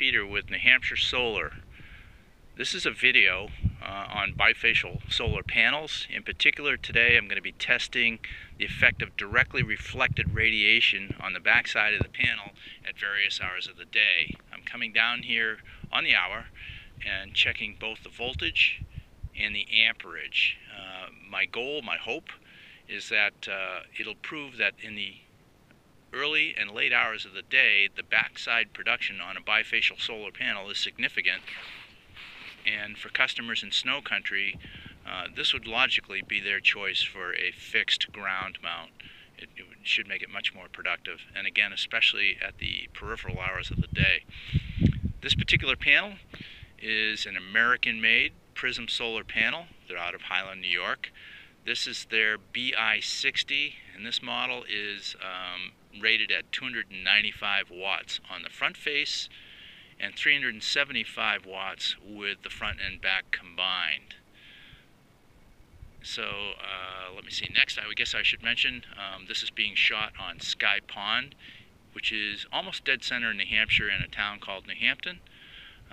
Peter with New Hampshire Solar. This is a video uh, on bifacial solar panels. In particular today I'm going to be testing the effect of directly reflected radiation on the backside of the panel at various hours of the day. I'm coming down here on the hour and checking both the voltage and the amperage. Uh, my goal, my hope, is that uh, it'll prove that in the early and late hours of the day, the backside production on a bifacial solar panel is significant. And for customers in snow country, uh, this would logically be their choice for a fixed ground mount. It, it, should make it much more productive, and again, especially at the peripheral hours of the day. This particular panel is an American-made Prism solar panel. They're out of Highland, New York. This is their BI60, and this model is um, rated at 295 watts on the front face and 375 watts with the front and back combined. So uh, let me see. Next, I guess I should mention um, this is being shot on Sky Pond, which is almost dead center in New Hampshire in a town called New Hampton.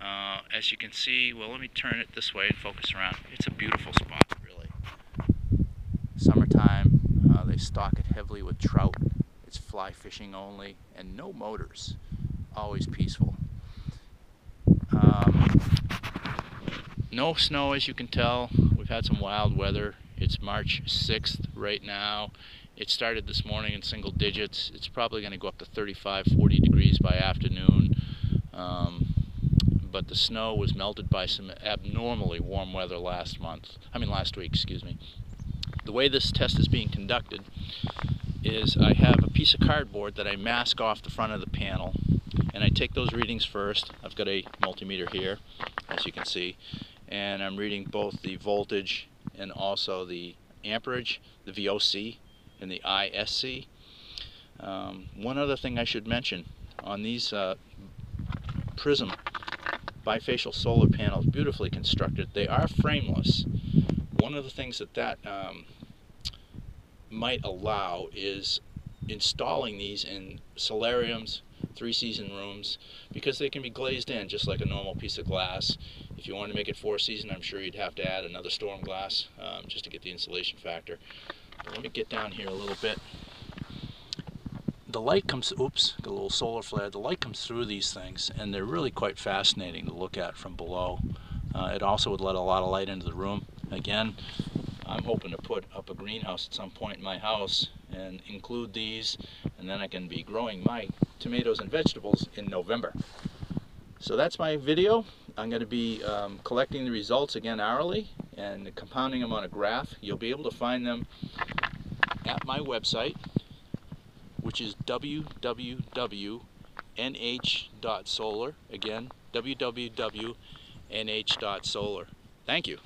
Uh, as you can see, well, let me turn it this way and focus around. It's a beautiful spot, really. Summertime, uh, they stock it heavily with trout fly fishing only and no motors. Always peaceful. Um, no snow as you can tell. We've had some wild weather. It's March 6th right now. It started this morning in single digits. It's probably going to go up to 35, 40 degrees by afternoon. Um, but the snow was melted by some abnormally warm weather last month. I mean last week, excuse me. The way this test is being conducted is I have a piece of cardboard that I mask off the front of the panel and I take those readings first. I've got a multimeter here as you can see and I'm reading both the voltage and also the amperage, the VOC and the ISC. Um, one other thing I should mention on these uh, Prism bifacial solar panels, beautifully constructed, they are frameless. One of the things that that um, might allow is installing these in solariums, three season rooms, because they can be glazed in just like a normal piece of glass. If you wanted to make it four season, I'm sure you'd have to add another storm glass um, just to get the insulation factor. But let me get down here a little bit. The light comes, oops, got a little solar flare. The light comes through these things and they're really quite fascinating to look at from below. Uh, it also would let a lot of light into the room. Again, I'm hoping to put up a greenhouse at some point in my house and include these and then I can be growing my tomatoes and vegetables in November. So that's my video. I'm going to be um, collecting the results again hourly and compounding them on a graph. You'll be able to find them at my website which is www.nh.solar. Again, www.nh.solar. Thank you.